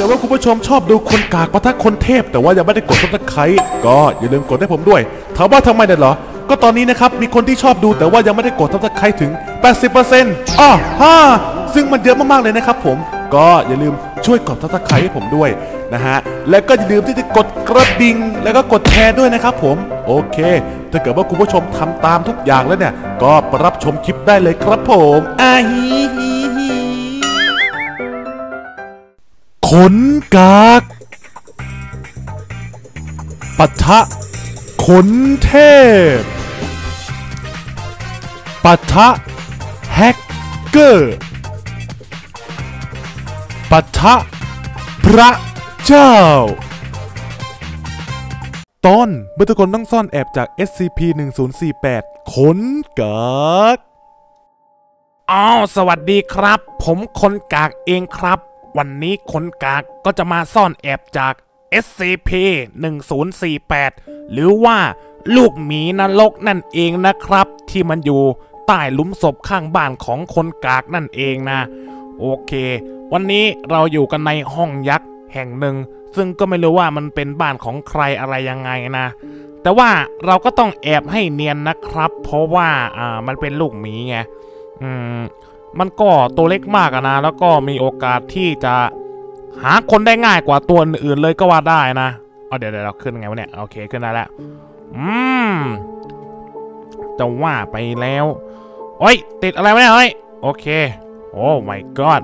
กิดว่าคุณผู้ชมชอบดูคนกากปะทะคนเทพ แต่ว่ายังไม่ได้กด subscribe ก็อย่าลืมกดให้ผมด้วย ถามว่าทำไมเนี่ยเหรอ ก็ตอนนี้นะครับ มีคนที่ชอบดูแต่ว่ายังไม่ได้กด subscribe ถึง 80%อ้อฮ่าซึ่งมันเยอะมากๆเลยนะครับผมก็อย่าลืมช่วยกด subscribe ให้ผมด้วยนะฮะ และก็อย่าลืมที่จะกดกระดิ่งแล้วก็กดแชร์ด้วยนะครับผม โอเค ถ้าเกิดว่าคุณผู้ชมทำตามทุกอย่างแล้วเนี่ย ก็รับชมคลิปได้เลยครับผมอาฮีฮี ขนกากปะทะขนเทพปะทะแฮกเกอร์ปะทะพระเจ้า ตอนเมื่อทุกคนต้องซ่อนแอบจาก SCP-1048 ขนกากอ้าวสวัสดีครับ ผมคนกากเองครับ วันนี้คนกากก็จะมาซ่อนแอบจาก SCP 1048 หรือว่าลูกหมีนรกนั่นเองนะครับ ที่มันอยู่ใต้หลุมศพข้างบ้านของคนกากนั่นเองนะ โอเค วันนี้เราอยู่กันในห้องยักษ์แห่งหนึ่ง ซึ่งก็ไม่รู้ว่ามันเป็นบ้านของใครอะไรยังไงนะ แต่ว่าเราก็ต้องแอบให้เนียนนะครับ เพราะว่าอ่ามันเป็นลูกหมีไงอืม มันก็ตัวเล็กมากนะ แล้วก็มีโอกาสที่จะหาคนได้ง่ายกว่าตัวอื่นเลยก็ว่าได้นะเอาเดี๋ยวเดี๋ยวเราขึ้นไงวะเนี่ยโอเคขึ้นได้แล้วอืมจะว่าไปแล้วโอ้ยติดอะไรวะเนี่ยเฮ้ยโอเค โอ้ my god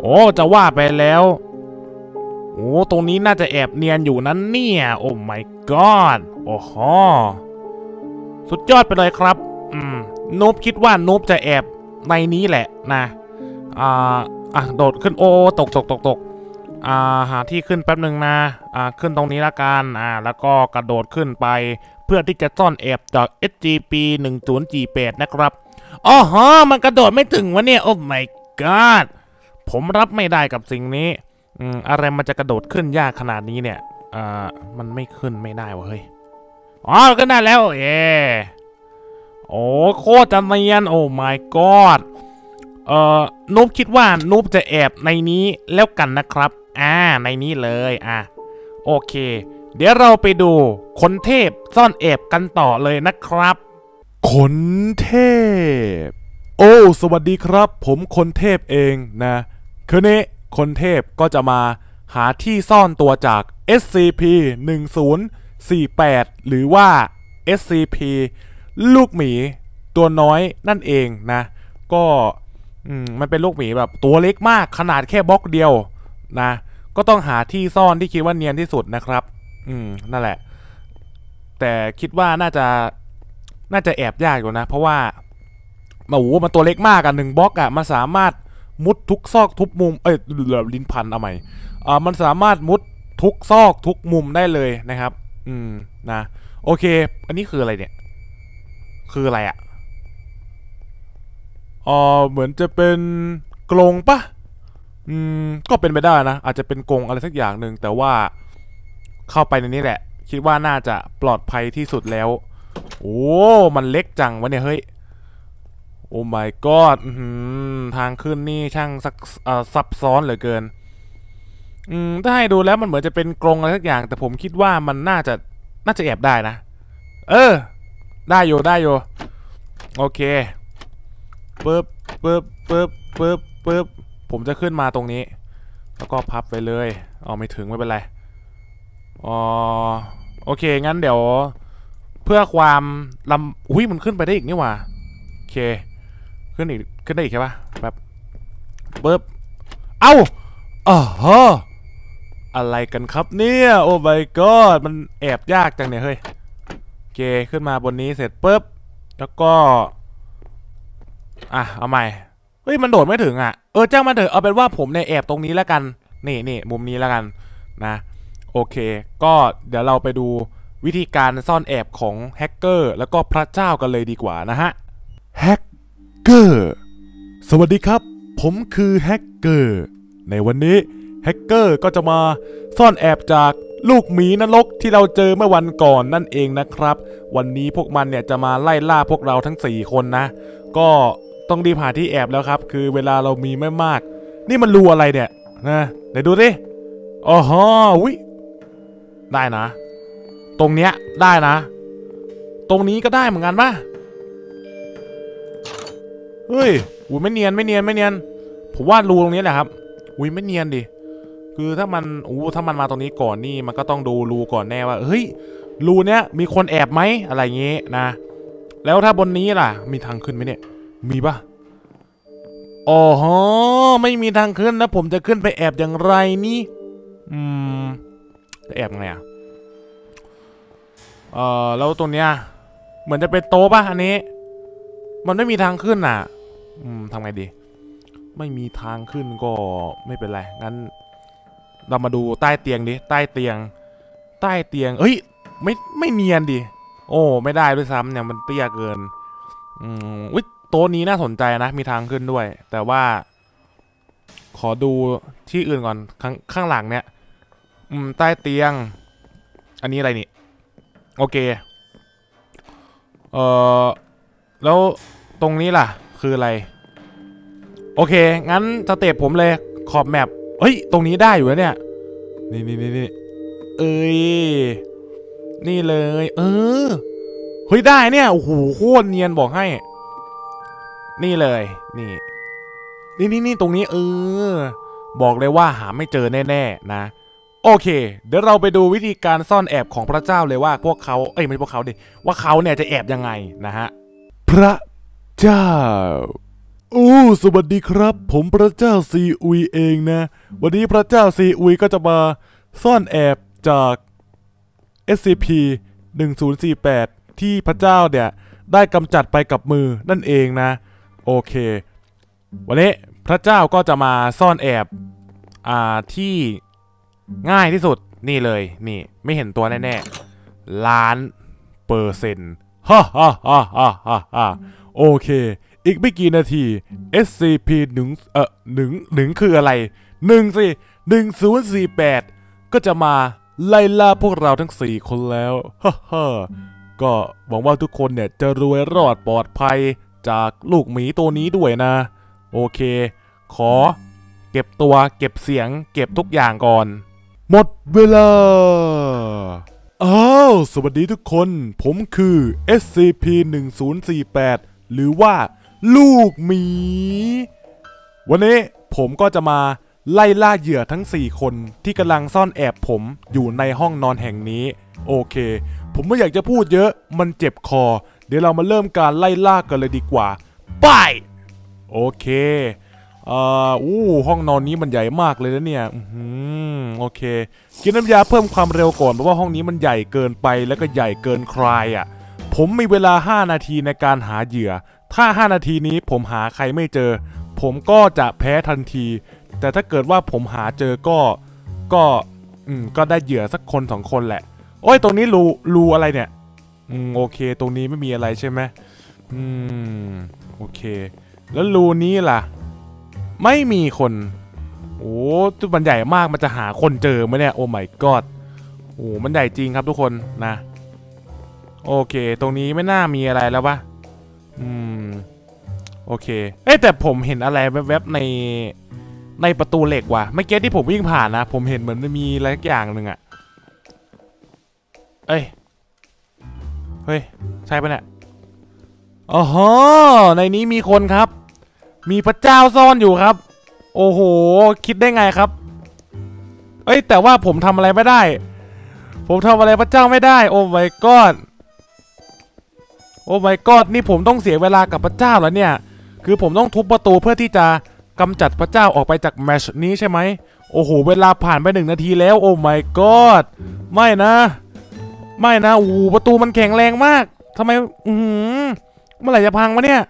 โอ้จะว่าไปแล้วโอ้ตรงนี้น่าจะแอบเนียนอยู่นั้นเนี่ย โอ้ my god โอ้โหสุดยอดไปเลยครับ อืมนูบคิดว่านูบจะแอบ ในนี้แหละนะอ่าอะโดดขึ้นโอ้ตกตกตกตกอ่าหาที่ขึ้นแป๊บหนึ่งนะอ่าขึ้นตรงนี้ละกันอ่าแล้วก็กระโดดขึ้นไป เพื่อที่จะซ่อนแอบจาก SGP 1048นะครับอ๋อฮะมันกระโดดไม่ถึงวะเนี่ยโอ้ my god ผมรับไม่ได้กับสิ่งนี้อืมอะไรมันจะกระโดดขึ้นยากขนาดนี้เนี่ยอ่ามันไม่ขึ้นไม่ได้วะเฮ้ยอ๋อขึ้นได้แล้วเย่ โอ้โคตรจะเนียนโอ้ my god เอ่อนูบคิดว่านูบจะแอบในนี้แล้วกันนะครับ อ่า ในนี้เลยอะโอเค เดี๋ยวเราไปดูคนเทพซ่อนแอบกันต่อเลยนะครับขนเทพ โอ้ สวัสดีครับ ผมคนเทพเองนะคืนนี้คนเทพก็จะมาหาที่ซ่อนตัวจาก SCP 1048หรือว่า SCP ลูกหมีตัวน้อยนั่นเองนะ ก็มันเป็นลูกหมีแบบตัวเล็กมากขนาดแค่บล็อกเดียวนะ ก็ต้องหาที่ซ่อนที่คิดว่าเนียนที่สุดนะครับ อืมนั่นแหละ แต่คิดว่าน่าจะน่าจะแอบยากอยู่นะ เพราะว่าโอ้โหมันตัวเล็กมากอะหนึ่งบล็อกอะมันสามารถมุดทุกซอกทุกมุมเอ้ยเหลือลิ้นพันเอาใหม่อ่ามันสามารถมุดทุกซอกทุกมุมได้เลยนะครับ อืมนะ โอเค อันนี้คืออะไรเนี่ย คืออะไรอะอ๋อเหมือนจะเป็นกรงปะอืม ก็เป็นไปได้นะ อาจจะเป็นกรงอะไรสักอย่างหนึ่งแต่ว่าเข้าไปในนี้แหละ คิดว่าน่าจะปลอดภัยที่สุดแล้ว โอ้ มันเล็กจังวะเนี่ยเฮ้ย โอ้ my god ทางขึ้นนี่ช่างซักซับซ้อนเหลือเกิน อืม ถ้าให้ดูแล้วมันเหมือนจะเป็นกรงอะไรสักอย่าง แต่ผมคิดว่ามันน่าจะน่าจะแอบได้นะ เออ ได้อยู่ได้อยู่โอเคปึ๊บปึ๊บปึ๊บปึ๊บปึ๊บผมจะขึ้นมาตรงนี้ แล้วก็พับไปเลยเอาไม่ถึงไม่เป็นไรอ๋อโอเคงั้นเดี๋ยว เพื่อความลำอุ้ยมันขึ้นไปได้อีกนี่หว่าโอเค ขึ้นอีกขึ้นได้อีกใช่ปะแบบปึ๊บเอ้าอ๋อฮะอะไรกันครับเนี่ย โอ้ my god มันแอบยากจังเนี่ยเฮ้ย เคขึ้นมาบนนี้เสร็จปุ๊บ แล้วก็ อะ เอาใหม่ เฮ้ย มันโดดไม่ถึงอะ เออช่างมันเถอะ เอาเป็นว่าผมเนี่ยแอบตรงนี้แล้วกัน นี่นี่มุมนี้แล้วกันนะ โอเค ก็เดี๋ยวเราไปดูวิธีการซ่อนแอบของแฮกเกอร์แล้วก็พระเจ้ากันเลยดีกว่านะฮะ แฮกเกอร์ สวัสดีครับ ผมคือแฮกเกอร์ ในวันนี้แฮกเกอร์ก็จะมาซ่อนแอบจาก ลูกหมีนรกที่เราเจอเมื่อวันก่อนนั่นเองนะครับ วันนี้พวกมันเนี่ยจะมาไล่ล่าพวกเราทั้ง 4 คนนะ ก็ต้องรีบหาที่แอบแล้วครับ คือเวลาเรามีไม่มาก นี่มันรูอะไรเนี่ยนะเดี๋ยวดูสิอ๋อฮะวิได้นะ ตรงเนี้ยได้นะ ตรงนี้ก็ได้เหมือนกันปะเฮ้ยอุ้ยไม่เนียนไม่เนียนไม่เนียน ผมว่ารูตรงนี้แหละครับอุ้ยไม่เนียนดิ คือถ้ามันอู้ถ้ามันมาตรงนี้ก่อนนี่มันก็ต้องดูรูก่อนแน่ว่า เฮ้ยรูเนี้ยมีคนแอบไหมอะไรอย่างงี้นะ แล้วถ้าบนนี้ล่ะ มีทางขึ้นไหมเนี่ย มีปะอ๋อฮไม่มีทางขึ้นแล้วผมจะขึ้นไปแอบอย่างไรนี่ อืมจะแอบไงอะเอ่อแล้วตรงเนี้ยเหมือนจะเป็นโต๊ะป่ะอันนี้ มันไม่มีทางขึ้นอะ อืมทำไงดี ไม่มีทางขึ้นก็ไม่เป็นไร งั้น เรามาดูใต้เตียงดิ ใต้เตียง ใต้เตียง เฮ้ย ไม่ไม่เนียนดิ โอ้ ไม่ได้ด้วยซ้ำเนี่ยมันเตี้ยเกิน อืมวิโต๊ะนี้น่าสนใจนะ มีทางขึ้นด้วย แต่ว่า ขอดูที่อื่นก่อน ข้างข้างหลังเนี่ย อืม ใต้เตียง อันนี้อะไรนี่ โอเค เอ่อ แล้วตรงนี้ล่ะ คืออะไร โอเค งั้นสเตปผมเลยขอบแมป เฮ้ย ตรงนี้ได้อยู่แล้วเนี่ยนี่นี่นี่นี่เอ้ย นี่เลย เออ เฮ้ยได้เนี่ย โอ้โห โคตรเนียนบอกให้ นี่เลย นี่ นี่นี่นี่ตรงนี้เออ บอกเลยว่าหาไม่เจอแน่ๆนะ โอเค เดี๋ยวเราไปดูวิธีการซ่อนแอบของพระเจ้าเลยว่าพวกเขา เอ้ยไม่ใช่พวกเขาดิ ว่าเขาเนี่ยจะแอบยังไงนะฮะ พระเจ้า อ้สวัสดีครับ ผมพระเจ้าซีอุยเองนะ วันนี้พระเจ้าซีอุยก็จะมาซ่อนแอบจาก SCP 1048ที่พระเจ้าเนี่ย ได้กำจัดไปกับมือนั่นเองนะ โอเค วันนี้พระเจ้าก็จะมาซ่อนแอบอ่าที่ง่ายที่สุดนี่เลยนี่ ไม่เห็นตัวแน่ๆล้านเปอร์เซ็นต์ฮ่าฮ่าฮ่าฮ่าฮ่าโอเค อีกไม่กี่นาที SCP หนึ่งเอ่อหนึ่งหนึ่งคืออะไรหนึ่งสิหนึ่งศูนย์สี่แปดก็จะมาไล่ล่าพวกเราทั้งสี่คนแล้วฮ่าฮ่าก็หวังว่าทุกคนเนี่ยจะรวยรอดปลอดภัยจากลูกหมีตัวนี้ด้วยนะ โอเค ขอ เก็บตัวเก็บเสียง เก็บทุกอย่างก่อน หมดเวลา อ้าว สวัสดีทุกคน ผมคือ SCP 1048 หรือว่า ลูกหมี วันนี้ผมก็จะมาไล่ล่าเหยื่อทั้ง 4 คนที่กำลังซ่อนแอบผมอยู่ในห้องนอนแห่งนี้ โอเค ผมไม่อยากจะพูดเยอะมันเจ็บคอ เดี๋ยวเรามาเริ่มการไล่ล่ากันเลยดีกว่าไปโอเคเอ่ออู้ห้องนอนนี้มันใหญ่มากเลยนะเนี่ยอือหือโอเค กินน้ำยาเพิ่มความเร็วก่อนเพราะว่าห้องนี้มันใหญ่เกินไปแล้วก็ใหญ่เกินใครอะ ผมมีเวลา 5 นาทีในการหาเหยื่อ ถ้า 5 นาทีนี้ผมหาใครไม่เจอ ผมก็จะแพ้ทันที แต่ถ้าเกิดว่าผมหาเจอก็ก็อืมก็ได้เหยื่อสักคนสองคนแหละ โอ้ยตรงนี้รูรูอะไรเนี่ยอืมโอเค ตรงนี้ไม่มีอะไรใช่ไหมอืมโอเค แล้วรูนี้ล่ะ ไม่มีคนโอ้ตัวมันใหญ่มากมันจะหาคนเจอไหมเนี่ยโอ้ my god โอ้มันใหญ่จริงครับทุกคนนะ โอเค ตรงนี้ไม่น่ามีอะไรแล้วปะ อืม โอเค เอ้แต่ผมเห็นอะไรแวบๆในในประตูเหล็กว่ะเมื่อกี้ที่ผมวิ่งผ่านนะ ผมเห็นเหมือนมีอะไรสักอย่างหนึ่งอะเอ้ย เฮ้ย ใช่ปะเนี่ยอ๋อฮในนี้มีคนครับ มีพระเจ้าซ่อนอยู่ครับ โอ้โห คิดได้ไงครับ เอ้ย แต่ว่าผมทำอะไรไม่ได้ ผมทำอะไรพระเจ้าไม่ได้ โอ้ my god โอ้ my god นี่ผมต้องเสียเวลากับพระเจ้าแล้วเนี่ย คือผมต้องทุบประตูเพื่อที่จะกำจัดพระเจ้าออกไปจากแมชนี้ใช่ไหมโอ้โห เวลาผ่านไปหนึ่งนาทีแล้ว โอ้ my god ไม่นะ ไม่นะโอ้ประตูมันแข็งแรงมากทำไมอือหือเมื่อไหร่จะพังวะเนี่ย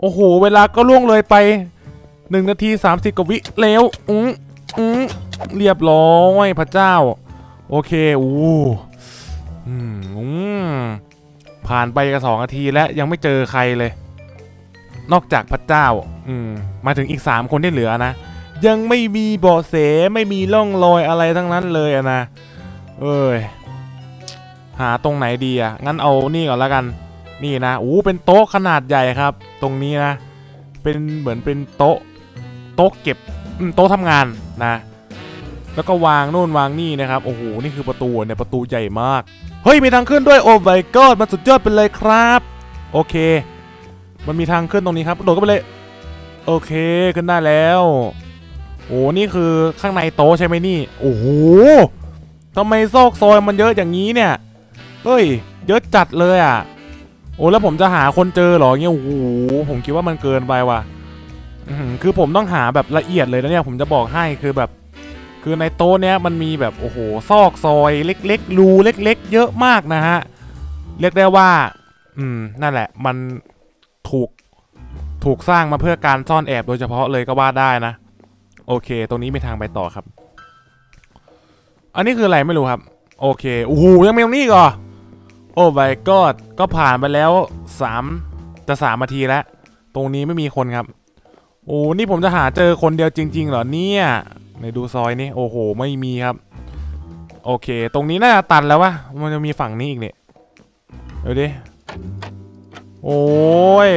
โอ้โห เวลาก็ล่วงเลยไปหนึ่งนาทีสามสิบกว่าวิแล้วอืมอืมเรียบร้อยพระเจ้า โอเคอู้อืมอืม ผ่านไปกันสองนาทีแล้วยังไม่เจอใครเลย นอกจากพระเจ้า อืมมาถึงอีกสามคนที่เหลือนะ ยังไม่มีเบาะแสไม่มีร่องรอยอะไรทั้งนั้นเลยนะ เอ้ย หาตรงไหนดีอะ งั้นเอานี่ก่อนแล้วกัน นี่นะอู้เป็นโต๊ะขนาดใหญ่ครับ ตรงนี้นะ เป็นเหมือนเป็นโต๊ะ โต๊ะเก็บโต๊ะทำงานนะ แล้วก็วางโน่นวางนี่นะครับ โอ้โห นี่คือประตูเนี่ยประตูใหญ่มาก เฮ้ย มีทางขึ้นด้วย โอ้ my god มันสุดยอดไปเลยครับ โอเค มันมีทางขึ้นตรงนี้ครับโดดก็ไปเลย โอเค ขึ้นได้แล้ว โอ้นี่คือข้างในโต๊ะใช่ไหมนี่ โอ้โหทำไมซอกซอยมันเยอะอย่างนี้เนี่ย เฮ้ย เยอะจัดเลยอะ โอ้แล้วผมจะหาคนเจอเหรอเงี้ย โอ้โห ผมคิดว่ามันเกินไปว่ะ คือผมต้องหาแบบละเอียดเลยนะเนี่ย ผมจะบอกให้คือแบบ คือในโต๊ะเนี้ยมันมีแบบโอ้โหซอกซอยเล็กๆรูเล็ก ๆ เยอะมากนะฮะเรียกได้ว่า อืมนั่นแหละ มันถูกถูกสร้างมาเพื่อการซ่อนแอบโดยเฉพาะเลยก็ว่าได้นะ โอเค ตรงนี้มีทางไปต่อครับ อันนี้คืออะไรไม่รู้ครับ โอเคโอ้โหยังมีตรงนี้อีก่อโอ้ my god ก็ผ่านไปแล้วสามจะสามนาทีแล้ว ตรงนี้ไม่มีคนครับ โอ้นี่ผมจะหาเจอคนเดียวจริง ๆ เหรอเนี่ย ในดูซอยนี่โอ้โห ไม่มีครับ โอเค ตรงนี้น่าจะตันแล้ววะมันจะมีฝั่งนี้อีกเนี่ยเดี๋ยวดิโอ้ย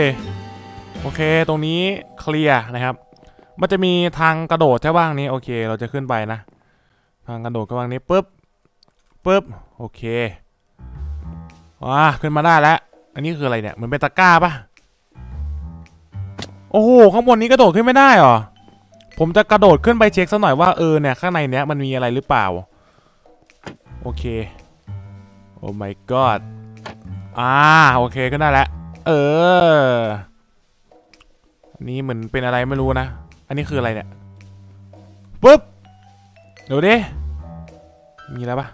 โอเค ตรงนี้เคลียร์นะครับ มันจะมีทางกระโดดใช่บ้างนี้โอเค เราจะขึ้นไปนะ ทางกระโดดก็บ้างนี้ปุ๊บปุ๊บโอเคว้าขึ้นมาได้แล้ว อันนี้คืออะไรเนี่ยเหมือนเป็นตะกร้าปะโอ้โหข้างบนนี้กระโดดขึ้นไม่ได้เหรอ ผมจะกระโดดขึ้นไปเช็คสักหน่อยว่าเออเนี่ยข้างในเนี้ยมันมีอะไรหรือเปล่า โอเค โอ้ my god อ่าโอเคขึ้นได้แล้วเอออันนี้เหมือนเป็นอะไรไม่รู้นะ อันนี้คืออะไรเนี่ยปุ๊บเดี๋ยวดิมีแล้วปะ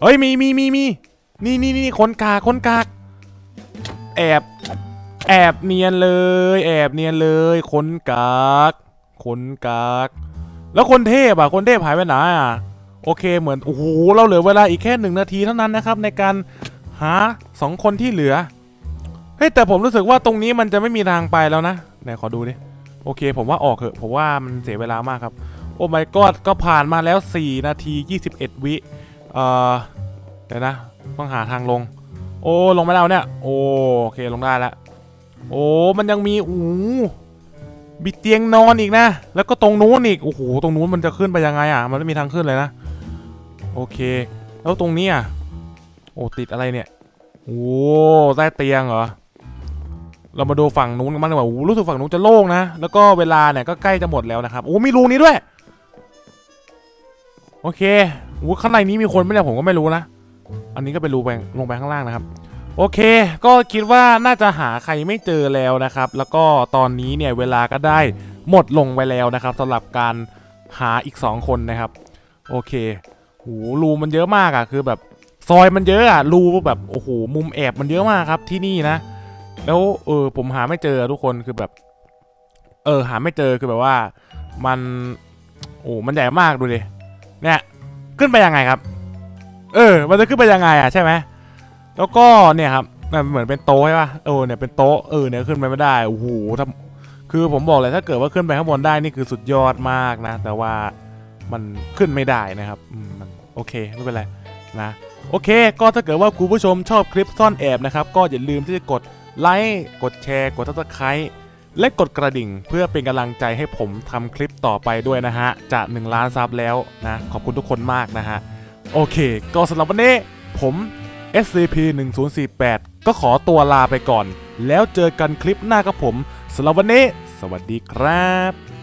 เฮ้ยมีมีมีมีนี่นี่นี่คนกากคนกากแอบ แอบเนียนเลย แอบเนียนเลยคนกาก คนกาก แล้วคนเทพอะ คนเทพหายไปไหนอะ โอเคเหมือน โอ้โห เราเหลือเวลาอีกแค่หนึ่งนาทีเท่านั้นนะครับ ในการหาสองคนที่เหลือ เฮ้ย แต่ผมรู้สึกว่าตรงนี้มันจะไม่มีทางไปแล้วนะ ไหนขอดูดิ โอเค ผมว่าออกเถอะ ผมว่ามันเสียเวลามากครับ โอ้ my god ก็ผ่านมาแล้ว 4 นาที 21 วิเอ่อเดี๋ยวนะ ต้องหาทางลง โอ้ ลงไม่ได้เนี่ย โอโอเค ลงได้แล้วโอ้ มันยังมี อู้ บิดเตียงนอนอีกนะ แล้วก็ตรงนู้นอีก โอ้โห ตรงนู้นมันจะขึ้นไปยังไงอะ มันไม่มีทางขึ้นเลยนะ โอเค แล้วตรงนี้อะ โอ้ติดอะไรเนี่ย โอ้ใต้เตียงเหรอ เรามาดูฝั่งนู้นกันบ้างดีกว่าโอ้รู้สึกฝั่งนู้นจะโล่งนะ แล้วก็เวลาเนี่ยก็ใกล้จะหมดแล้วนะครับ โอ้มีรูนี้ด้วย โอเคโอ้ข้างในนี้มีคนไหมเนี่ยผมก็ไม่รู้นะ อันนี้ก็เป็นรูไปลงไปข้างล่างนะครับ โอเค ก็คิดว่าน่าจะหาใครไม่เจอแล้วนะครับ แล้วก็ตอนนี้เนี่ยเวลาก็ได้หมดลงไปแล้วนะครับสำหรับการหาอีก 2 คนนะครับ โอเคโหรูมันเยอะมากอะคือแบบซอยมันเยอะอะรูแบบโอ้โหมุมแอบมันเยอะมากครับที่นี่นะ แล้วเออผมหาไม่เจอทุกคนคือแบบ เออหาไม่เจอคือแบบว่า มันโอ้มันใหญ่มากดูดิเนี่ยขึ้นไปยังไงครับ เออ มันจะขึ้นไปยังไงอะใช่ไหม แล้วก็เนี่ยครับมันเหมือนเป็นโต๊ะใช่ป่ะเออเนี่ยเป็นโต๊ะเออเนี่ยขึ้นไปไม่ได้โอ้โหถ้าคือผมบอกเลยถ้าเกิดว่าขึ้นไปข้างบนได้นี่คือสุดยอดมากนะ แต่ว่ามันขึ้นไม่ได้นะครับมันโอเคไม่เป็นไรนะโอเค ก็ถ้าเกิดว่าคุณผู้ชมชอบคลิปซ่อนแอบนะครับ ก็อย่าลืมที่จะกดไลค์กดแชร์กด subscribe และกดกระดิ่งเพื่อเป็นกำลังใจให้ผมทำคลิปต่อไปด้วยนะฮะจะ1ล้าน sub แล้วนะ ขอบคุณทุกคนมากนะฮะ โอเค ก็สำหรับวันนี้ผม SCP 1048ก็ขอตัวลาไปก่อน แล้วเจอกันคลิปหน้ากับผมสำหรับวันนี้ สวัสดีครับ